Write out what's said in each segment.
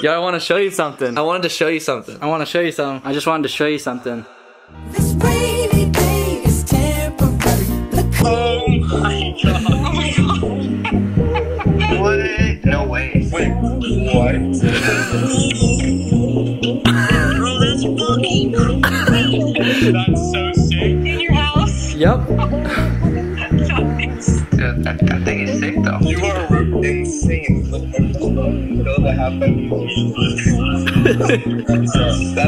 Yo, I want to show you something. I wanted to show you something. I want to show you something. I just wanted to show you something. This rainy day is temporary. Look Oh my god. What? No way. Wait, what? Bro, that's fucking crazy. That's so sick. In your house? Yep. Dude, that, thing is sick though. You are insane. That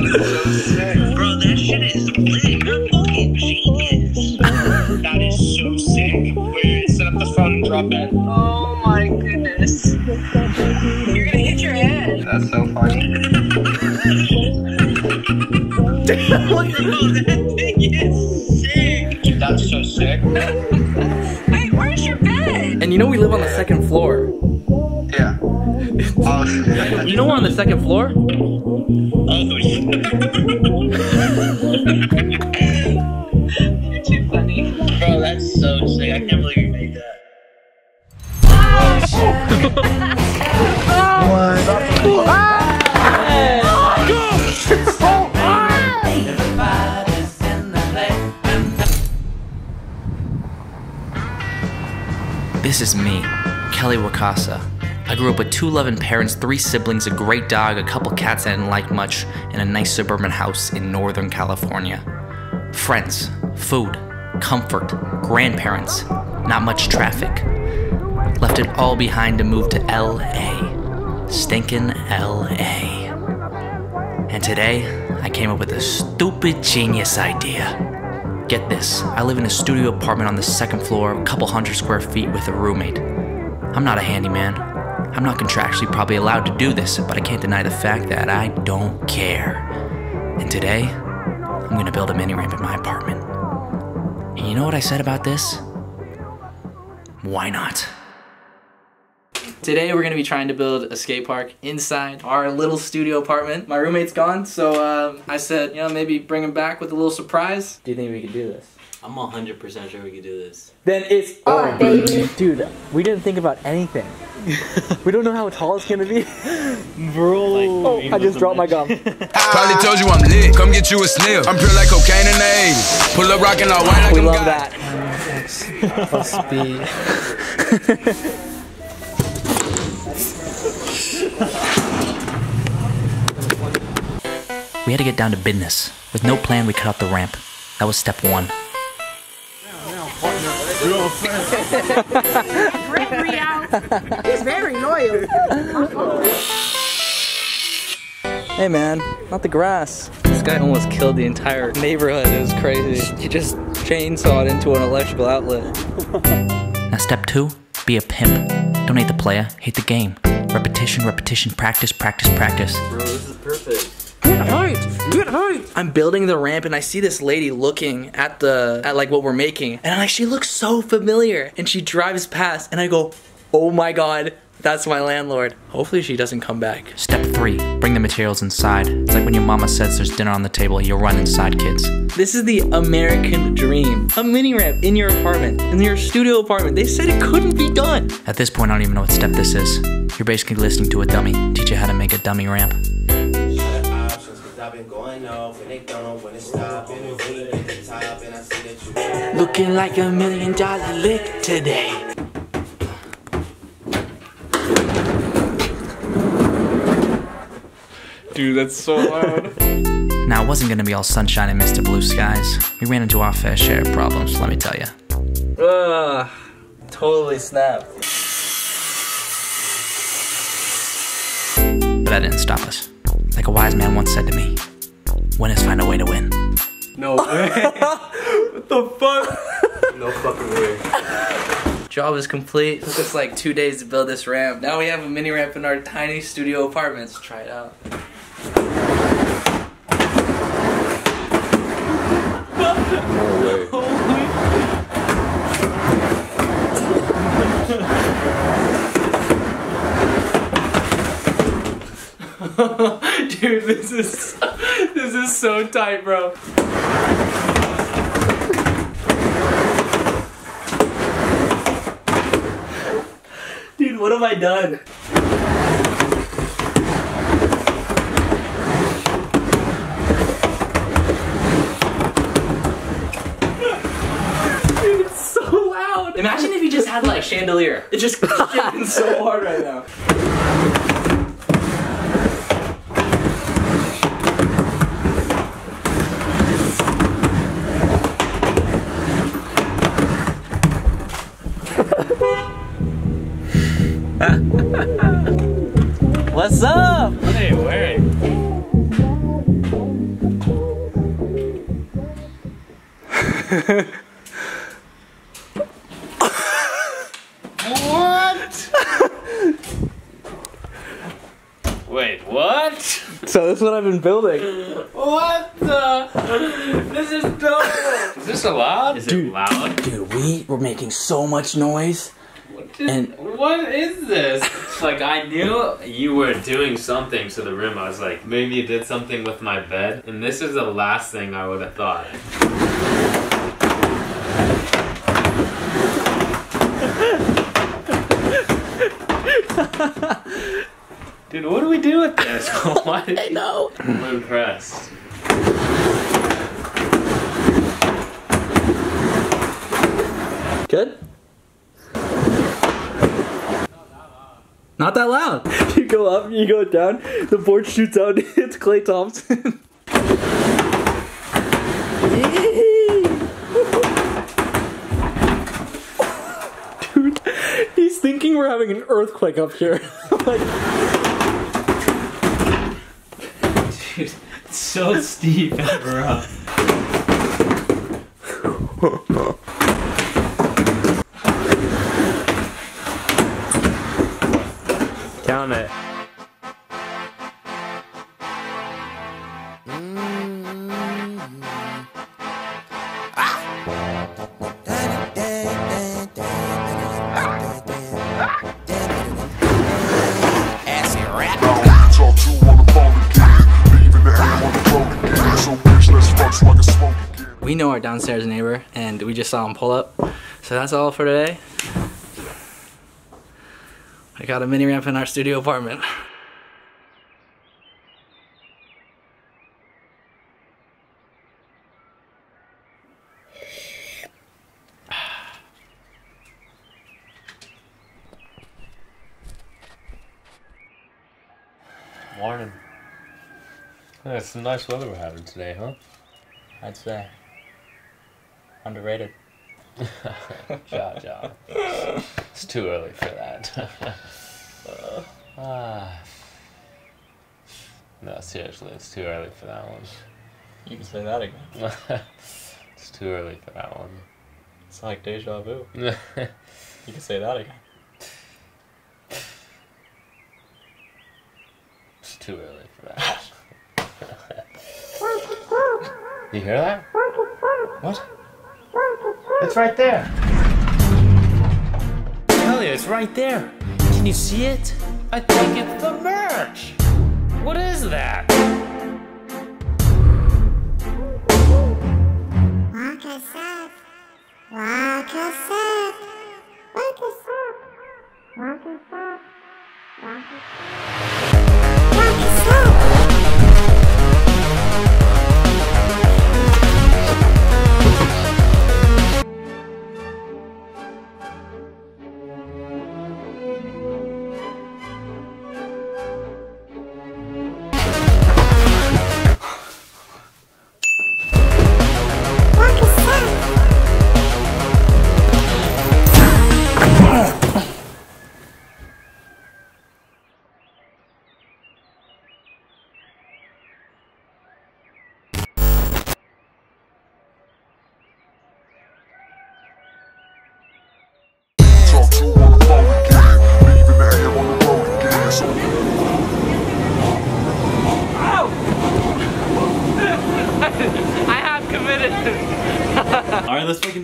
is so sick. Bro, that shit is lit. You're fucking genius. that is so sick. Wait, set up the phone and drop it. Oh my goodness. You're gonna hit your head. That's so funny. Bro, that you know we live on the second floor. Yeah. Oh, You know we're on the second floor? Oh, You're too funny. Bro, that's so sick. I can't believe you made that. This is me, Kelly Wakasa. I grew up with two loving parents, three siblings, a great dog, a couple cats I didn't like much, and a nice suburban house in Northern California. Friends, food, comfort, grandparents, not much traffic. Left it all behind to move to LA. Stinkin' LA. And today, I came up with a stupid genius idea. Get this, I live in a studio apartment on the second floor, a couple hundred square feet with a roommate. I'm not a handyman. I'm not contractually probably allowed to do this, but I can't deny the fact that I don't care. And today, I'm gonna build a mini ramp in my apartment. And you know what I said about this? Why not? Today we're gonna be trying to build a skate park inside our little studio apartment. My roommate's gone, so um, I said, you know, maybe bring him back with a little surprise. Do you think we could do this? I'm 100% sure we could do this. Then it's on, baby. Dude, we didn't think about anything. we don't know how tall it's gonna be. Bro. Oh, I just dropped my gum. Probably told you I'm lit. Come get you a sniff. I'm pure like cocaine in the 80s. Pull up rockin' all white like we I'm love God. that. Plus speed. We had to get down to business. With no plan, we cut out the ramp. That was step one. Gregory out. He's very loyal. Hey man, not the grass. This guy almost killed the entire neighborhood. It was crazy. He just chainsawed into an electrical outlet. Now, step two be a pimp. Don't hate the player, hate the game. Repetition, repetition, practice, practice, practice. Bro, this is perfect. Get height! Get height! I'm building the ramp and I see this lady looking at the at like what we're making. And I'm like, she looks so familiar. And she drives past and I go, oh my god, that's my landlord. Hopefully she doesn't come back. Step three bring the materials inside. It's like when your mama says there's dinner on the table, you'll run inside, kids. This is the American dream. A mini ramp in your apartment, in your studio apartment. They said it couldn't be done. At this point, I don't even know what step this is. You're basically listening to a dummy teach you how to make a dummy ramp. Looking like a million dollar lick today. Dude, that's so loud. Now, it wasn't gonna be all sunshine and Mr. Blue Skies. We ran into our fair share of problems, let me tell you. Ugh, totally snapped. But that didn't stop us. Like a wise man once said to me, winners find a way to win. No way. What the fuck? no fucking way. Job is complete. Took us like two days to build this ramp. Now we have a mini ramp in our tiny studio apartment. Let's try it out. Dude, this is this is so tight, bro. Dude, what have I done? Dude, it's so loud. Imagine if you just had like chandelier. It just so hard right now. What's up? What are you wearing? what? Wait, what? So this is what I've been building. What the? This is dope. Is this allowed? Is Dude. it loud? Dude, we were making so much noise. And What is this? Like I knew you were doing something to the room. I was like, maybe you did something with my bed, and this is the last thing I would have thought. Dude, what do we do with this? what? I know. I'm impressed. Good? Not that loud. You go up, you go down, the board shoots out, it's Klay Thompson. Dude, he's thinking we're having an earthquake up here. like, Dude, it's so steep and our downstairs neighbor, and we just saw him pull up. So that's all for today. I got a mini ramp in our studio apartment. Morning. Yeah, it's some nice weather we're having today, huh? I'd say. Underrated. Ja, ja. It's too early for that. Ah. no, seriously, it's too early for that one. You can say that again. it's too early for that one. It's like deja vu. You can say that again. It's too early for that. you hear that? What? It's right there. Hell yeah, it's right there. Can you see it? I think it's the merch. What is that? Walk us up. Walk us up. Walk us up. Walk us up. Walk us up.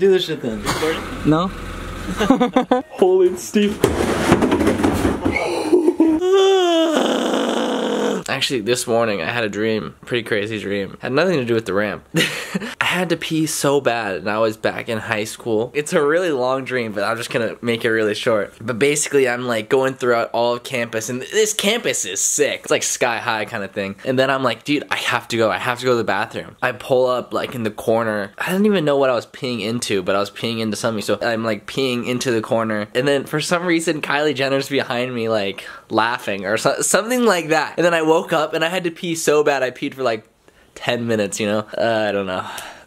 Do this shit then. No? Holy Steve. Actually, this morning I had a dream, pretty crazy dream. Had nothing to do with the ramp. Had to pee so bad, and I was back in high school. It's a really long dream, but I'm just gonna make it really short. But basically, I'm like going throughout all of campus, and this campus is sick. It's like sky high kind of thing. And then I'm like, dude, I have to go. I have to go to the bathroom. I pull up like in the corner. I didn't even know what I was peeing into, but I was peeing into something. So I'm like peeing into the corner, and then for some reason, Kylie Jenner's behind me, like laughing or so- something like that. And then I woke up and I had to pee so bad, I peed for like 10 minutes, you know? Uh, I don't know.